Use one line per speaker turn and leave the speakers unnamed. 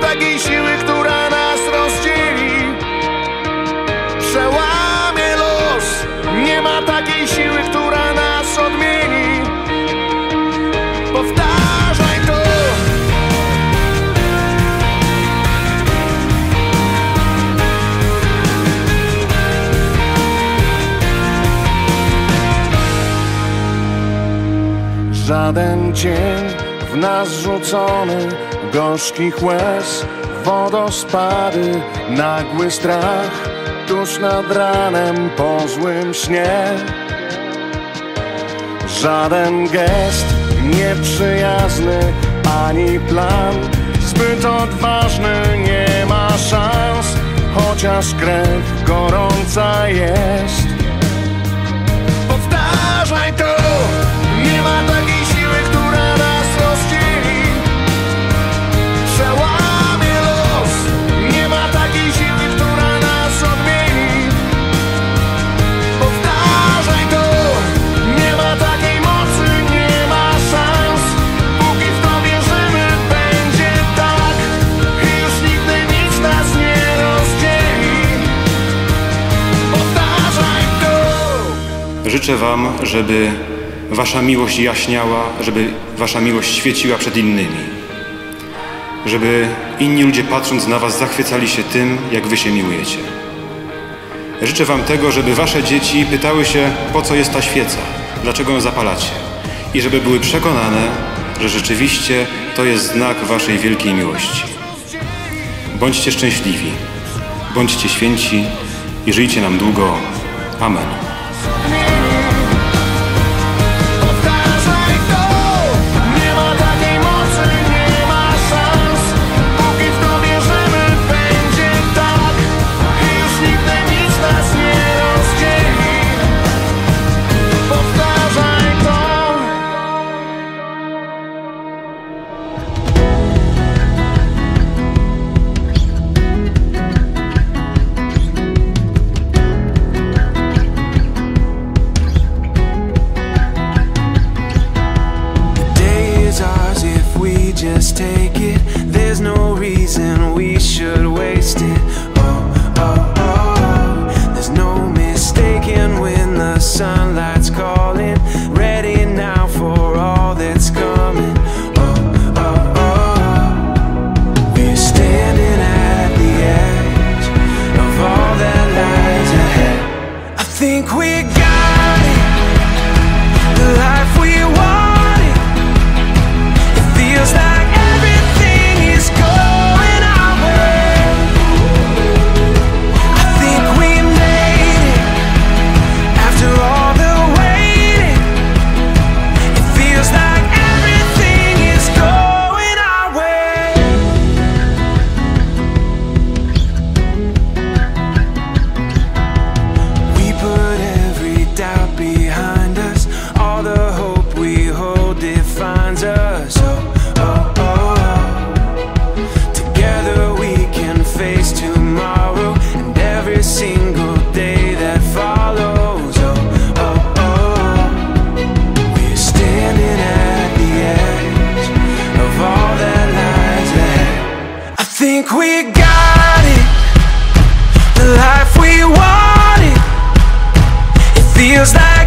takiej siły, która nas rozdzieli. Przełamie los. Nie ma takiej siły, która nas odmieni. Powtarzaj to. Żaden cień w nas rzucony Gorzkich łez, wodospady Nagły strach tuż nad ranem po złym śnie. Żaden gest nieprzyjazny Ani plan zbyt odważny Nie ma szans Chociaż krew gorąca jest
Życzę Wam, żeby Wasza miłość jaśniała, żeby Wasza miłość świeciła przed innymi. Żeby inni ludzie patrząc na Was zachwycali się tym, jak Wy się miłujecie. Życzę Wam tego, żeby Wasze dzieci pytały się, po co jest ta świeca, dlaczego ją zapalacie. I żeby były przekonane, że rzeczywiście to jest znak Waszej wielkiej miłości. Bądźcie szczęśliwi, bądźcie święci i żyjcie nam długo. Amen.
Just take it. There's no reason we should waste it. Oh, oh, oh. There's no mistaking when the sunlight's calling. Ready now for all that's coming. Oh, oh, oh. We're standing at the edge of all that lies ahead. I think we got it. The life we wanted. Defines us. Oh, oh, oh, oh. Together we can face tomorrow and every single day that follows. Oh, oh, oh. We're standing at the edge of all that lies ahead. I think we got it the life we wanted. It feels like